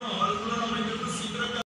ਮਾਹੌਲ ਥੋੜਾ ਮੈਨੂੰ ਤਾਂ ਸੀਕ੍ਰੇਟ